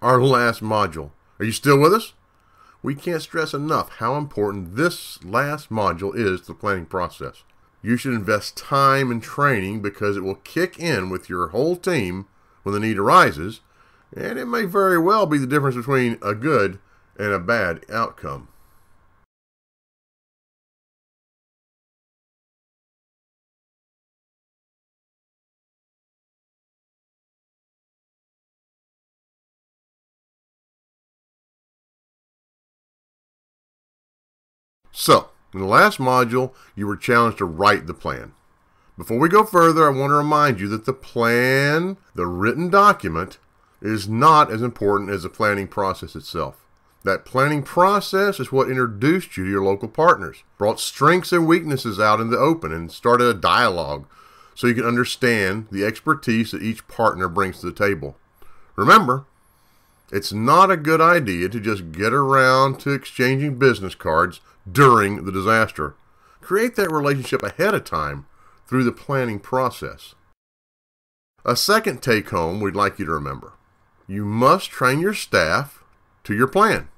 our last module. Are you still with us? We can't stress enough how important this last module is to the planning process. You should invest time in training because it will kick in with your whole team when the need arises, and it may very well be the difference between a good and a bad outcome. So, in the last module, you were challenged to write the plan. Before we go further, I want to remind you that the plan, the written document, is not as important as the planning process itself. That planning process is what introduced you to your local partners, brought strengths and weaknesses out in the open, and started a dialogue so you can understand the expertise that each partner brings to the table. Remember, it's not a good idea to just get around to exchanging business cards during the disaster. Create that relationship ahead of time through the planning process. A second take home we'd like you to remember you must train your staff to your plan,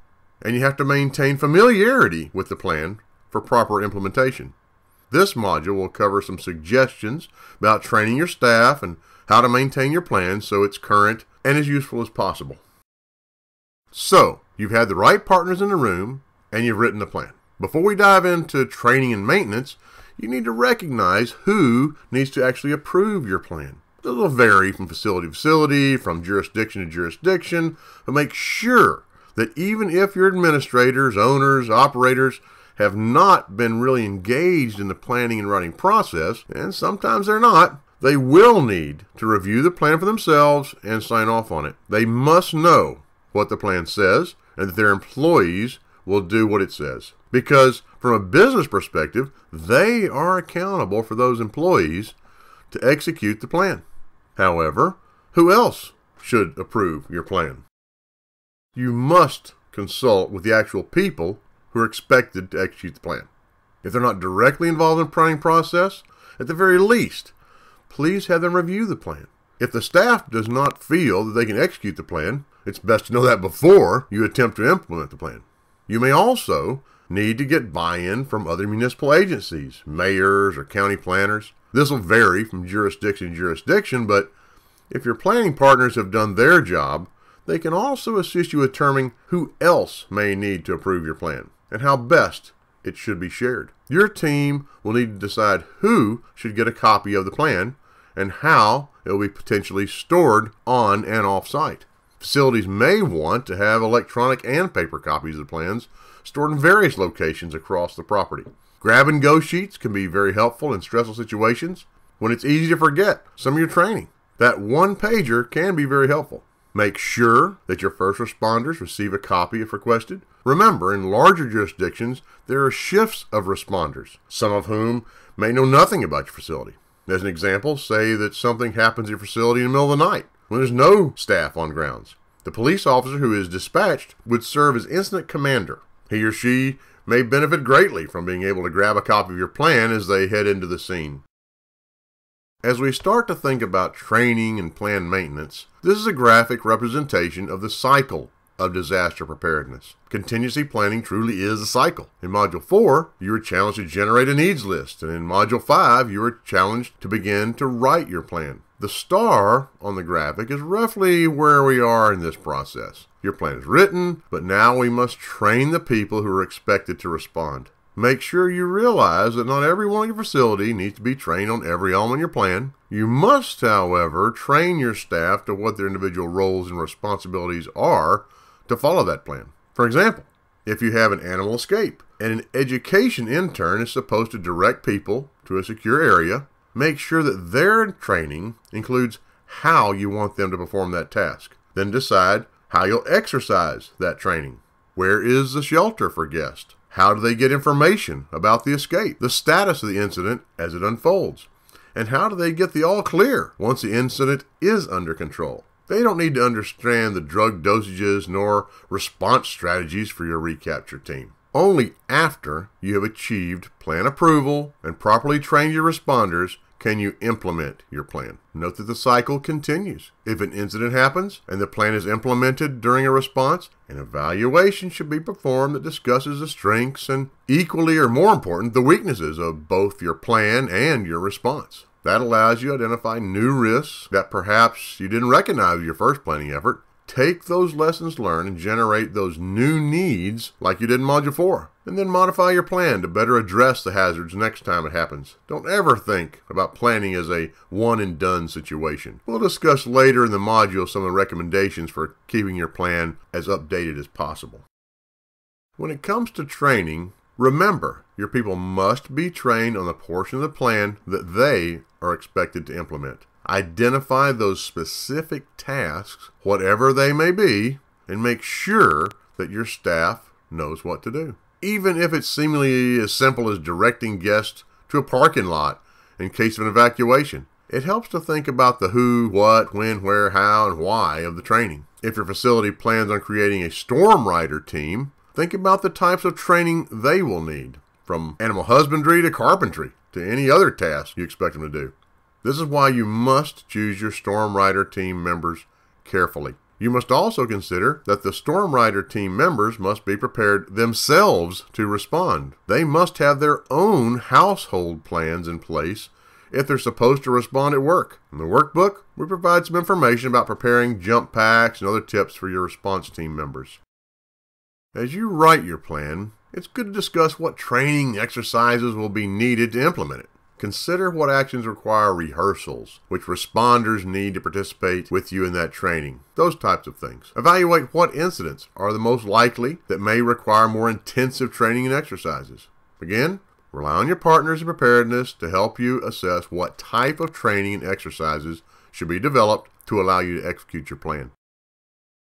and you have to maintain familiarity with the plan for proper implementation. This module will cover some suggestions about training your staff and how to maintain your plan so it's current and as useful as possible. So, you've had the right partners in the room and you've written the plan. Before we dive into training and maintenance, you need to recognize who needs to actually approve your plan. This will vary from facility to facility, from jurisdiction to jurisdiction, but make sure that even if your administrators, owners, operators have not been really engaged in the planning and running process, and sometimes they're not, they will need to review the plan for themselves and sign off on it. They must know what the plan says and that their employees will do what it says. Because from a business perspective, they are accountable for those employees to execute the plan. However, who else should approve your plan? You must consult with the actual people who are expected to execute the plan. If they're not directly involved in the planning process, at the very least, please have them review the plan. If the staff does not feel that they can execute the plan, it's best to know that before you attempt to implement the plan. You may also need to get buy in from other municipal agencies, mayors, or county planners. This will vary from jurisdiction to jurisdiction, but if your planning partners have done their job, they can also assist you with determining who else may need to approve your plan and how best it should be shared. Your team will need to decide who should get a copy of the plan and how it will be potentially stored on and off site. Facilities may want to have electronic and paper copies of the plans stored in various locations across the property. Grab and go sheets can be very helpful in stressful situations when it's easy to forget some of your training. That one pager can be very helpful. Make sure that your first responders receive a copy if requested. Remember, in larger jurisdictions, there are shifts of responders, some of whom may know nothing about your facility. As an example, say that something happens at your facility in the middle of the night when there's no staff on grounds. The police officer who is dispatched would serve as incident commander. He or she may benefit greatly from being able to grab a copy of your plan as they head into the scene. As we start to think about training and plan maintenance, this is a graphic representation of the cycle of disaster preparedness. Contingency planning truly is a cycle. In Module 4, you were challenged to generate a needs list, and in Module 5, you were challenged to begin to write your plan. The star on the graphic is roughly where we are in this process. Your plan is written, but now we must train the people who are expected to respond. Make sure you realize that not everyone in your facility needs to be trained on every element of your plan. You must, however, train your staff to what their individual roles and responsibilities are to follow that plan. For example, if you have an animal escape and an education intern is supposed to direct people to a secure area, make sure that their training includes how you want them to perform that task. Then decide how you'll exercise that training. Where is the shelter for guests? How do they get information about the escape? The status of the incident as it unfolds? And how do they get the all clear once the incident is under control? They don't need to understand the drug dosages nor response strategies for your recapture team. Only after you have achieved plan approval and properly trained your responders can you implement your plan? Note that the cycle continues. If an incident happens and the plan is implemented during a response, an evaluation should be performed that discusses the strengths and, equally or more important, the weaknesses of both your plan and your response. That allows you to identify new risks that perhaps you didn't recognize in your first planning effort Take those lessons learned and generate those new needs like you did in Module 4. And then modify your plan to better address the hazards next time it happens. Don't ever think about planning as a one and done situation. We'll discuss later in the module some of the recommendations for keeping your plan as updated as possible. When it comes to training, remember your people must be trained on the portion of the plan that they are expected to implement. Identify those specific tasks, whatever they may be, and make sure that your staff knows what to do. Even if it's seemingly as simple as directing guests to a parking lot in case of an evacuation. It helps to think about the who, what, when, where, how, and why of the training. If your facility plans on creating a storm rider team, think about the types of training they will need, from animal husbandry to carpentry to any other task you expect them to do. This is why you must choose your Storm Rider team members carefully. You must also consider that the Storm Rider team members must be prepared themselves to respond. They must have their own household plans in place if they're supposed to respond at work. In the workbook, we provide some information about preparing jump packs and other tips for your response team members. As you write your plan, it's good to discuss what training exercises will be needed to implement it. Consider what actions require rehearsals, which responders need to participate with you in that training, those types of things. Evaluate what incidents are the most likely that may require more intensive training and exercises. Again, rely on your partners in preparedness to help you assess what type of training and exercises should be developed to allow you to execute your plan.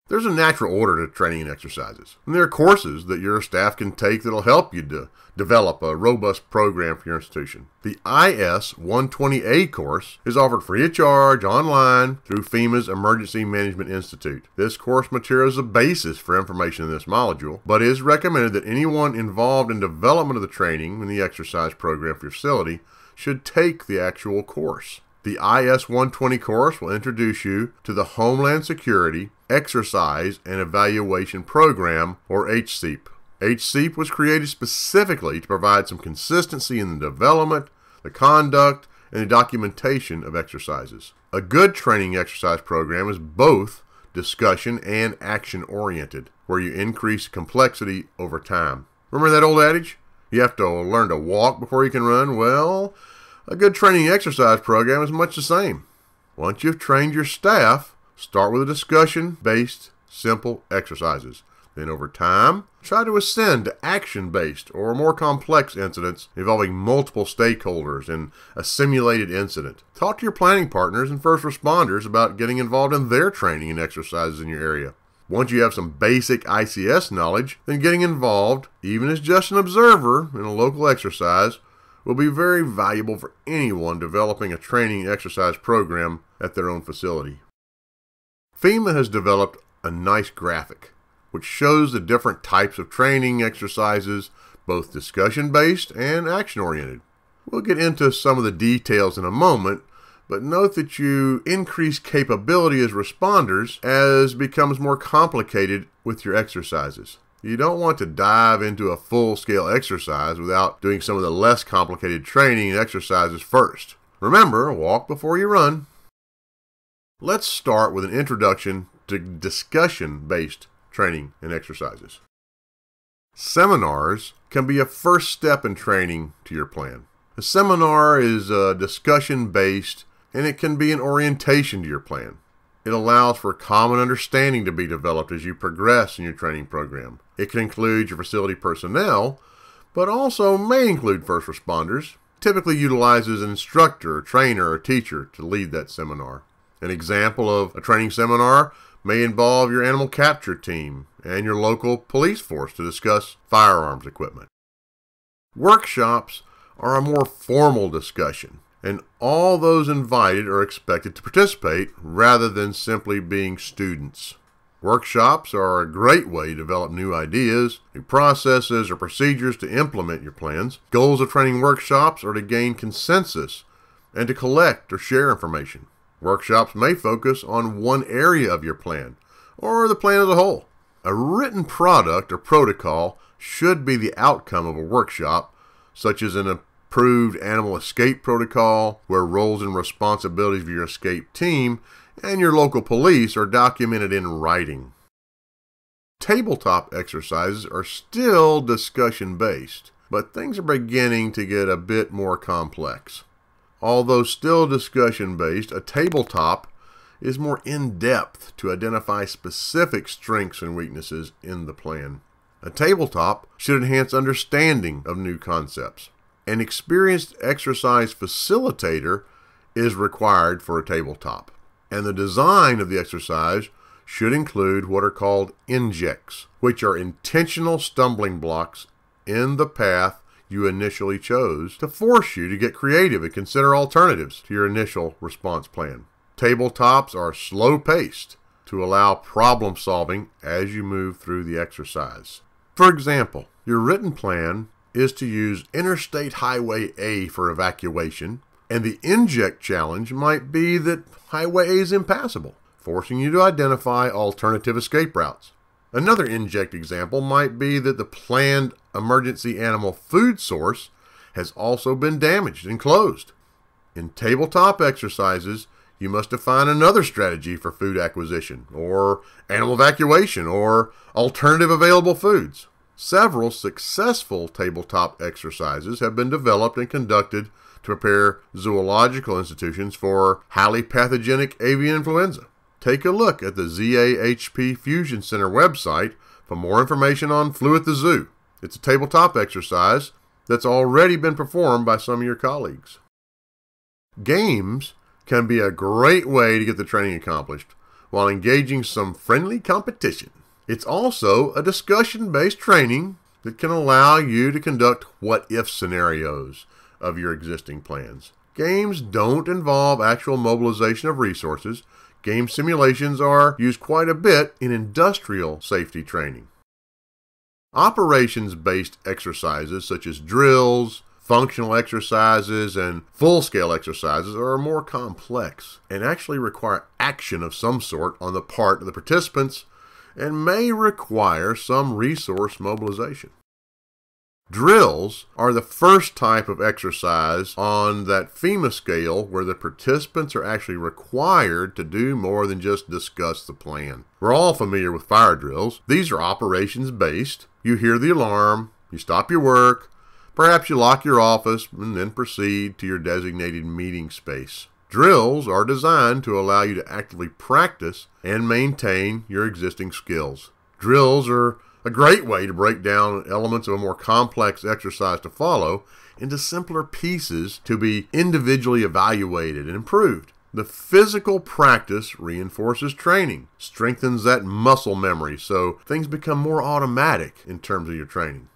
There's a natural order to training and exercises. And there are courses that your staff can take that'll help you to develop a robust program for your institution. The IS 120A course is offered free of charge online through FEMA's Emergency Management Institute. This course material is the basis for information in this module, but is recommended that anyone involved in development of the training and the exercise program for your facility should take the actual course. The IS 120 course will introduce you to the Homeland Security Exercise and Evaluation Program, or HSEEP. HSEEP was created specifically to provide some consistency in the development, the conduct, and the documentation of exercises. A good training exercise program is both discussion and action oriented, where you increase complexity over time. Remember that old adage? You have to learn to walk before you can run? Well, a good training exercise program is much the same. Once you've trained your staff, start with a discussion based, simple exercises. Then, over time, try to ascend to action based or more complex incidents involving multiple stakeholders in a simulated incident. Talk to your planning partners and first responders about getting involved in their training and exercises in your area. Once you have some basic ICS knowledge, then getting involved, even as just an observer in a local exercise, will be very valuable for anyone developing a training exercise program at their own facility. FEMA has developed a nice graphic which shows the different types of training exercises, both discussion based and action oriented. We'll get into some of the details in a moment, but note that you increase capability as responders as becomes more complicated with your exercises. You don't want to dive into a full scale exercise without doing some of the less complicated training and exercises first. Remember, walk before you run. Let's start with an introduction to discussion based training and exercises. Seminars can be a first step in training to your plan. A seminar is a discussion based and it can be an orientation to your plan. It allows for common understanding to be developed as you progress in your training program. It can include your facility personnel, but also may include first responders. Typically utilizes an instructor, trainer, or teacher to lead that seminar. An example of a training seminar may involve your animal capture team and your local police force to discuss firearms equipment. Workshops are a more formal discussion and all those invited are expected to participate rather than simply being students. Workshops are a great way to develop new ideas, new processes, or procedures to implement your plans. Goals of training workshops are to gain consensus and to collect or share information. Workshops may focus on one area of your plan or the plan as a whole. A written product or protocol should be the outcome of a workshop, such as an approved animal escape protocol, where roles and responsibilities of your escape team and your local police are documented in writing. Tabletop exercises are still discussion based, but things are beginning to get a bit more complex. Although still discussion based, a tabletop is more in depth to identify specific strengths and weaknesses in the plan. A tabletop should enhance understanding of new concepts. An experienced exercise facilitator is required for a tabletop, and the design of the exercise should include what are called injects, which are intentional stumbling blocks in the path you initially chose to force you to get creative and consider alternatives to your initial response plan. Tabletops are slow paced to allow problem solving as you move through the exercise. For example, your written plan is to use Interstate Highway A for evacuation, and the inject challenge might be that Highway A is impassable, forcing you to identify alternative escape routes. Another inject example might be that the planned emergency animal food source has also been damaged and closed. In tabletop exercises, you must define another strategy for food acquisition, or animal evacuation, or alternative available foods. Several successful tabletop exercises have been developed and conducted to prepare zoological institutions for highly pathogenic avian influenza. Take a look at the ZAHP Fusion Center website for more information on Flu at the Zoo. It's a tabletop exercise that's already been performed by some of your colleagues. Games can be a great way to get the training accomplished while engaging some friendly competition. It's also a discussion based training that can allow you to conduct what if scenarios of your existing plans. Games don't involve actual mobilization of resources. Game simulations are used quite a bit in industrial safety training. Operations based exercises such as drills, Functional exercises and full scale exercises are more complex and actually require action of some sort on the part of the participants and may require some resource mobilization. Drills are the first type of exercise on that FEMA scale where the participants are actually required to do more than just discuss the plan. We're all familiar with fire drills. These are operations based. You hear the alarm, you stop your work, Perhaps you lock your office and then proceed to your designated meeting space. Drills are designed to allow you to actively practice and maintain your existing skills. Drills are a great way to break down elements of a more complex exercise to follow into simpler pieces to be individually evaluated and improved. The physical practice reinforces training, strengthens that muscle memory, so things become more automatic in terms of your training.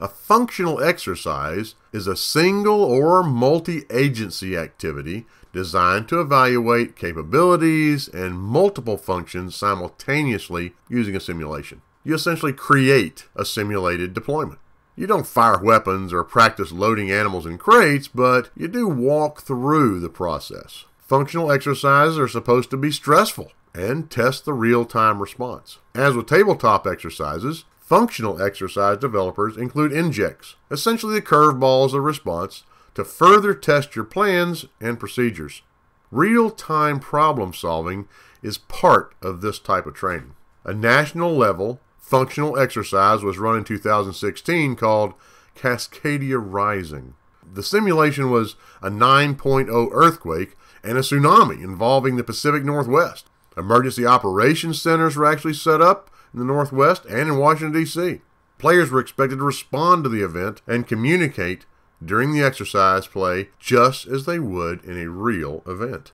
A functional exercise is a single or multi agency activity designed to evaluate capabilities and multiple functions simultaneously using a simulation. You essentially create a simulated deployment. You don't fire weapons or practice loading animals in crates, but you do walk through the process. Functional exercises are supposed to be stressful and test the real time response. As with tabletop exercises, Functional exercise developers include injects, essentially the curveballs of response, to further test your plans and procedures. Real time problem solving is part of this type of training. A national level functional exercise was run in 2016 called Cascadia Rising. The simulation was a 9.0 earthquake and a tsunami involving the Pacific Northwest. Emergency operations centers were actually set up in the Northwest and in Washington, D.C. Players were expected to respond to the event and communicate during the exercise play just as they would in a real event.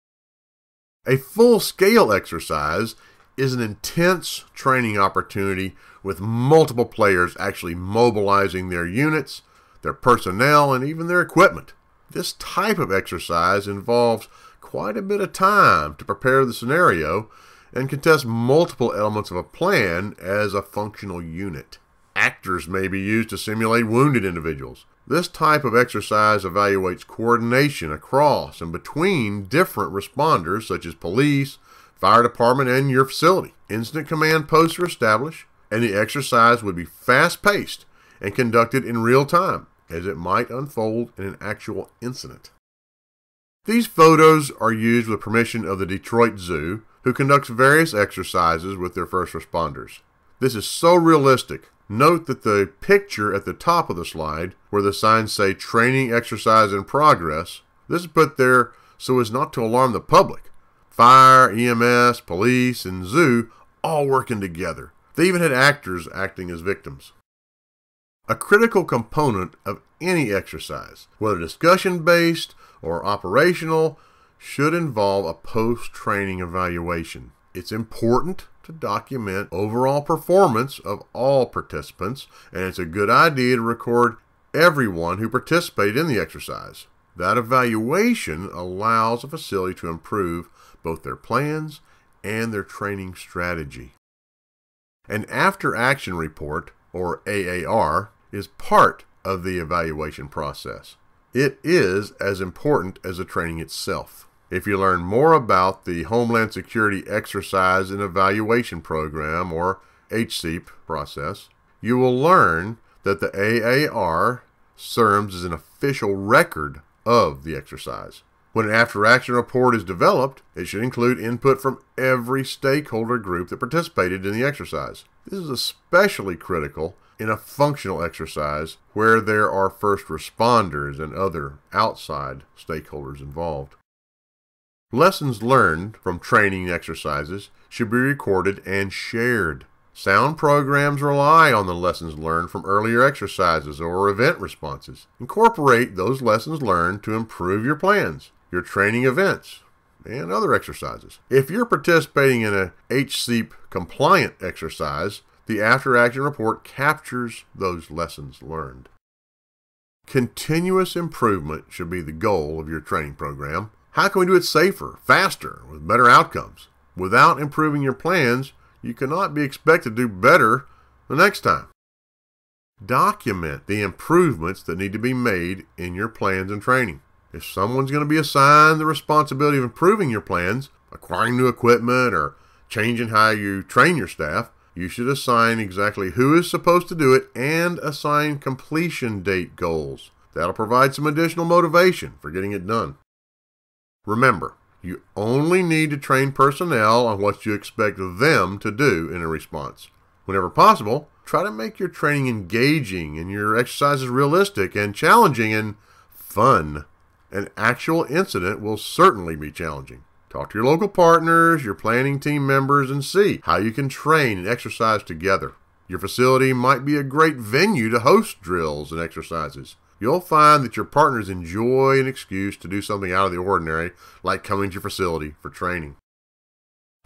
A full scale exercise is an intense training opportunity with multiple players actually mobilizing their units, their personnel, and even their equipment. This type of exercise involves quite a bit of time to prepare the scenario and can test multiple elements of a plan as a functional unit. Actors may be used to simulate wounded individuals. This type of exercise evaluates coordination across and between different responders such as police, fire department, and your facility. Incident command posts are established, and the exercise would be fast paced and conducted in real time as it might unfold in an actual incident. These photos are used with permission of the Detroit Zoo, who conducts various exercises with their first responders. This is so realistic Note that the picture at the top of the slide, where the signs say training exercise in progress, this is put there so as not to alarm the public. Fire, EMS, police, and zoo all working together. They even had actors acting as victims. A critical component of any exercise, whether discussion based or operational, should involve a post training evaluation. It's important to document overall performance of all participants, and it's a good idea to record everyone who participated in the exercise. That evaluation allows a facility to improve both their plans and their training strategy. An after action report, or AAR, is part of the evaluation process. It is as important as the training itself. If you learn more about the Homeland Security Exercise and Evaluation Program, or HSEEP process, you will learn that the AAR serves as an official record of the exercise. When an after action report is developed, it should include input from every stakeholder group that participated in the exercise. This is especially critical in a functional exercise where there are first responders and other outside stakeholders involved. Lessons learned from training exercises should be recorded and shared. Sound programs rely on the lessons learned from earlier exercises or event responses. Incorporate those lessons learned to improve your plans, your training events, and other exercises. If you're participating in a HSEEP compliant exercise, the after action report captures those lessons learned. Continuous improvement should be the goal of your training program. How can we do it safer, faster, with better outcomes? Without improving your plans, you cannot be expected to do better the next time. Document the improvements that need to be made in your plans and training. If someone's going to be assigned the responsibility of improving your plans, acquiring new equipment, or changing how you train your staff, you should assign exactly who is supposed to do it and assign completion date goals. That'll provide some additional motivation for getting it done. Remember, you only need to train personnel on what you expect them to do in a response. Whenever possible, try to make your training engaging and your exercises realistic and challenging and fun. An actual incident will certainly be challenging. Talk to your local partners, your planning team members, and see how you can train and exercise together. Your facility might be a great venue to host drills and exercises. You'll find that your partners enjoy an excuse to do something out of the ordinary, like coming to your facility for training.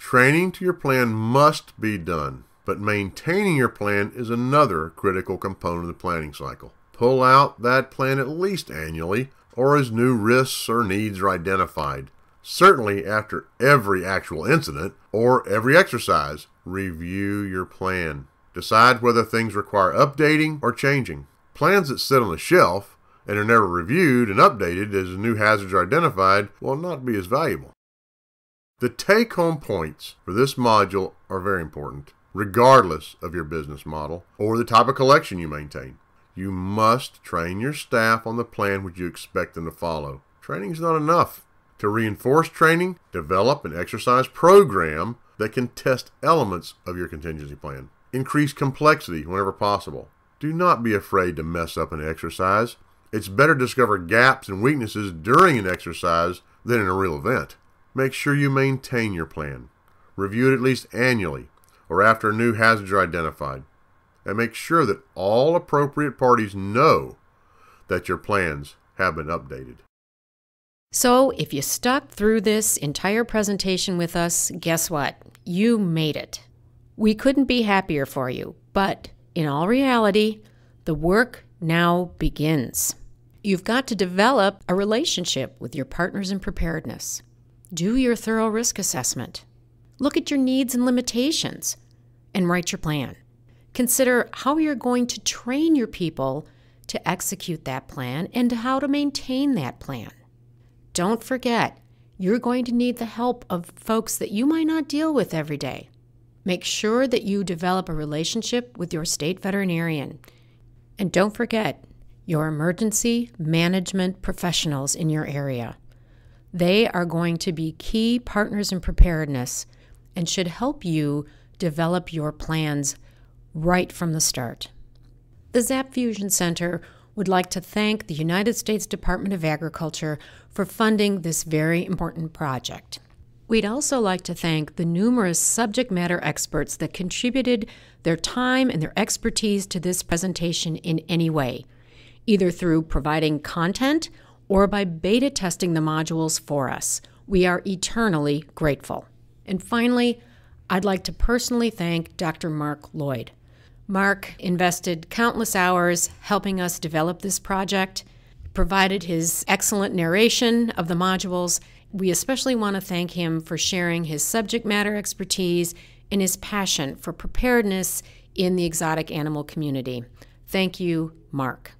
Training to your plan must be done, but maintaining your plan is another critical component of the planning cycle. Pull out that plan at least annually, or as new risks or needs are identified. Certainly, after every actual incident or every exercise, review your plan. Decide whether things require updating or changing. Plans that sit on the shelf and are never reviewed and updated as new hazards are identified will not be as valuable. The take home points for this module are very important, regardless of your business model or the type of collection you maintain. You must train your staff on the plan which you expect them to follow. Training is not enough. To reinforce training, develop an exercise program that can test elements of your contingency plan. Increase complexity whenever possible. Do not be afraid to mess up an exercise. It's better to discover gaps and weaknesses during an exercise than in a real event. Make sure you maintain your plan. Review it at least annually or after new hazards are identified. And make sure that all appropriate parties know that your plans have been updated. So, if you stuck through this entire presentation with us, guess what? You made it. We couldn't be happier for you, but in all reality, the work now begins. You've got to develop a relationship with your partners in preparedness. Do your thorough risk assessment. Look at your needs and limitations and write your plan. Consider how you're going to train your people to execute that plan and how to maintain that plan. Don't forget, you're going to need the help of folks that you might not deal with every day. Make sure that you develop a relationship with your state veterinarian. And don't forget your emergency management professionals in your area. They are going to be key partners in preparedness and should help you develop your plans right from the start. The ZAHP Fusion Center would like to thank the United States Department of Agriculture for funding this very important project. We'd also like to thank the numerous subject matter experts that contributed their time and their expertise to this presentation in any way, either through providing content or by beta testing the modules for us. We are eternally grateful. And finally, I'd like to personally thank Dr. Mark Lloyd. Mark invested countless hours helping us develop this project, provided his excellent narration of the modules. We especially want to thank him for sharing his subject matter expertise and his passion for preparedness in the exotic animal community. Thank you, Mark.